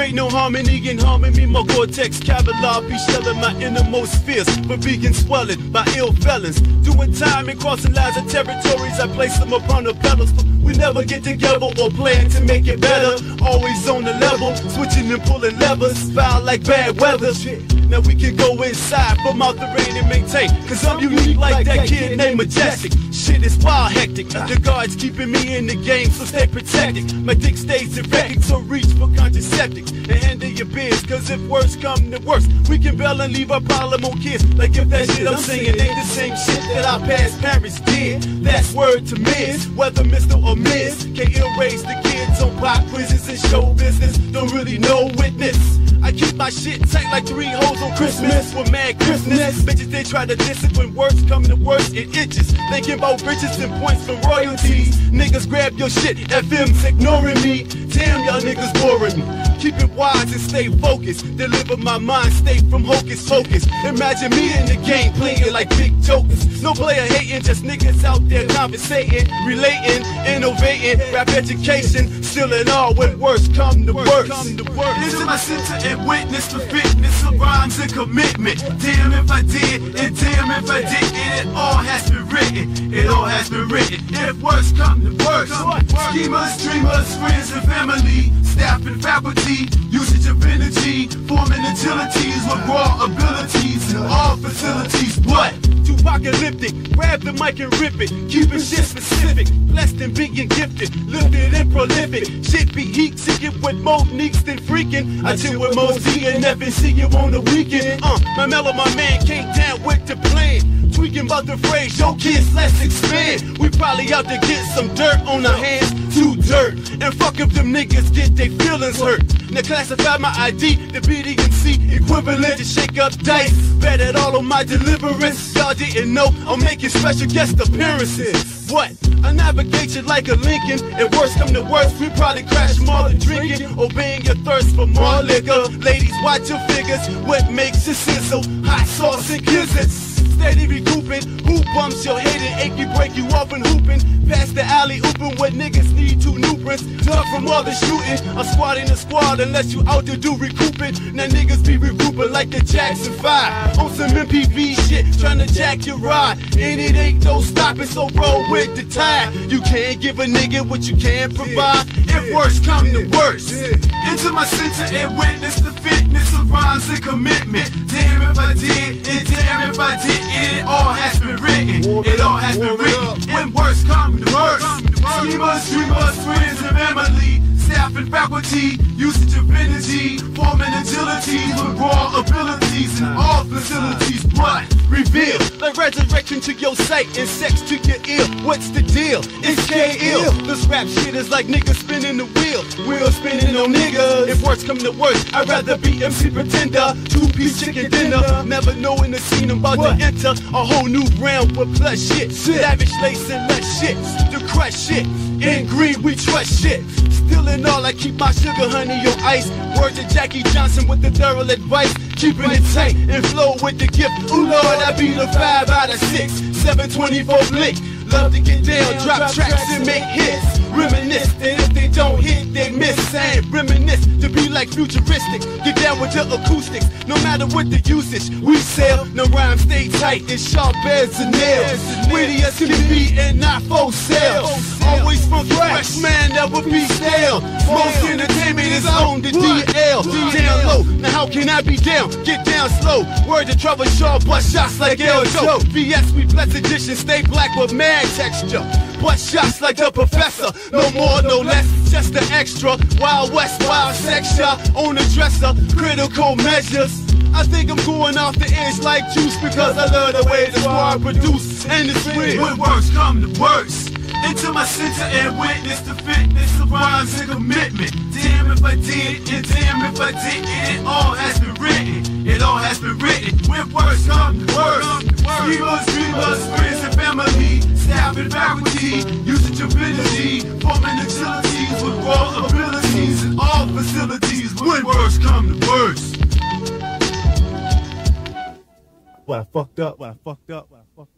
ain't no harmony in harming me. My cortex Kevlar be shelling my innermost fears for being swelling by ill felons. Doing time and crossing lines of territories, I place them upon the pedestal. We never get together or plan to make it better. Always on the level, switching and pulling levers, foul like bad weather. Now we can go inside, from out the rain and maintain. Cause I'm unique like that kid named Majestic. Shit is wild hectic. The guards keeping me in the game, so stay protected. My dick stays erect, so reach for contraceptives and handle your biz. Cause if worse come to worse, we can bail and leave our problem on kids. Like if that shit I'm saying ain't the same shit that our past parents did. That's word to miss, whether Mr. or Miss. Can't erase the kids on pop quizzes and show business. Don't really know witness. I keep my shit tight like three hoes on Christmas. For mad Christmas, bitches they try to it when words come to worse, it itches. Thinking about riches and points from royalties. Niggas grab your shit, FM's ignoring me. Damn, y'all niggas boring me. Keep it wise and stay focused. Deliver my mind state from hocus pocus. Imagine me in the game playing like big jokers. No player hating, just niggas out there conversating, relating, innovating, rap education, still in all when worse come to worse. Into my center and witness the fitness of rhymes and commitment. Damn if I did, and damn if I didn't. It all has been written, has been written. If worse come to worse, schemers, dreamers, friends and family, staff and faculty, usage of energy, forming utilities with raw abilities in all facilities. What? Apocalyptic, grab the mic and rip it, keeping shit specific, blessed and being gifted, lifted and prolific. Shit be heat seeking with more neeks than freaking. I chill with Mos D and FNC you on the weekend. Uh, my mellow, my man came with the plan. Tweaking about the phrase, yo kids, let's expand. We probably out to get some dirt on our hands, too dirt. And fuck if them niggas get their feelings hurt. Now classify my ID, the BDMC equivalent to shake up dice. Bet it all on my deliverance. Y'all didn't know I'm making special guest appearances. What? I navigate you like a Lincoln. And worse come to worse, we probably crash more than drinking. Obeying your thirst for more liquor. Ladies, watch your figures. What makes you sizzle? Hot sauce and kisses steady recouping. Who bumps your head and achy break you off and hooping? Past the alley open where niggas need new from all the shooting. A squad in a squad unless you out to do recouping. Now niggas be regrouping like the Jackson 5. On some MPV shit, trying to jack your ride. And it ain't no stopping, so roll with the tide. You can't give a nigga what you can't provide. If worse come to worse. Into my center and witness the fitness of rhymes and commitment. Damn if I did, and damn if I did. It all has been written. It all has been written. When worse come to worse. Schemers, dreamers, friends, family. Staff and faculty, usage of energy, forming agilities with raw abilities in all facilities. What? Reveal, like resurrection to your sight and sex to your ear. What's the deal? It's K-Ill. This rap shit is like niggas spinning the wheel. Wheel spinning on niggas. If worse come to worse, I'd rather be MC Pretender. Two-piece chicken dinner. Never knowing the scene I'm about to enter. A whole new realm with plus shit. Lavish lace and less shit. The crush shit. In green, we trust shit. Still in all, I keep my sugar honey on ice. Word to Jackie Johnson with the thorough advice. Keeping it tight and flow with the gift. Ooh Lord, I be the five out of six. 724 blick. Love to get down, drop tracks and make hits. Reminisce, and if they don't hit, they miss. Saying reminisce to be like futuristic. Get down with the acoustics, no matter what the usage. We sell, no rhyme stay tight and sharp as a nail. Witty as can be and not for sale. Fresh, man, never be stale. Most entertainment is on the DL. Down low, now how can I be down? Get down slow. Word to Trevor Shaw, bust shots like El Joe. VS, we blessed edition, stay black with mad texture. Bust shots like the professor. No more, no less, just the extra. Wild West, wild sex shot on the dresser. Critical measures. I think I'm going off the edge like juice because I love the way the squad produce. And it's weird. When worse come to worse. Into my center and witness the fitness of rhymes and commitment. Damn if I did, and damn if I didn't. It all has been written. It all has been written. When worse come to worse. Dreamers, dreamers, friends and family. Staff and faculty. Usage energy. Forming agilities with raw abilities in all facilities. When worse come to worse. What I fucked up, what I fucked up, what I fucked up.